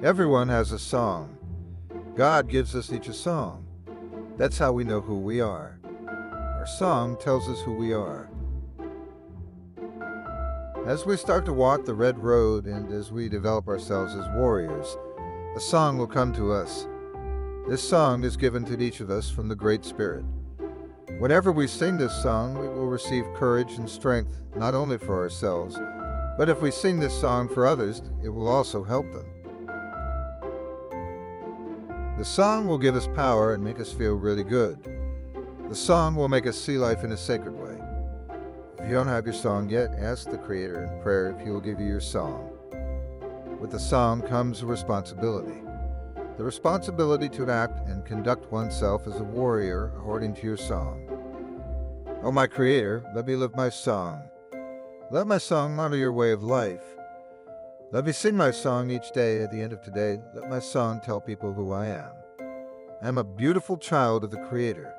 Everyone has a song. God gives us each a song. That's how we know who we are. Our song tells us who we are. As we start to walk the red road and as we develop ourselves as warriors, a song will come to us. This song is given to each of us from the Great Spirit. Whenever we sing this song, we will receive courage and strength not only for ourselves, but if we sing this song for others, it will also help them. The song will give us power and make us feel really good. The song will make us see life in a sacred way. If you don't have your song yet, ask the Creator in prayer if He will give you your song. With the song comes a responsibility. The responsibility to act and conduct oneself as a warrior according to your song. O my Creator, let me live my song. Let my song model your way of life. Let me sing my song each day at the end of today. Let my song tell people who I am. I am a beautiful child of the Creator.